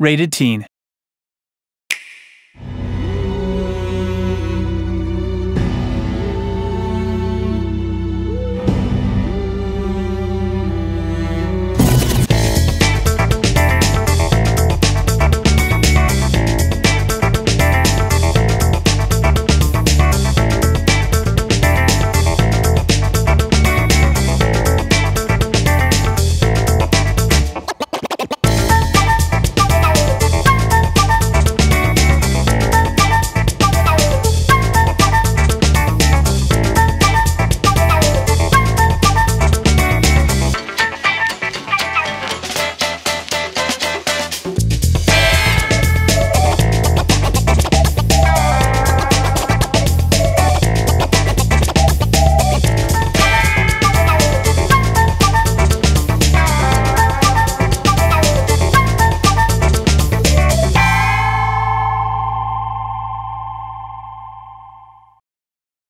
Rated Teen.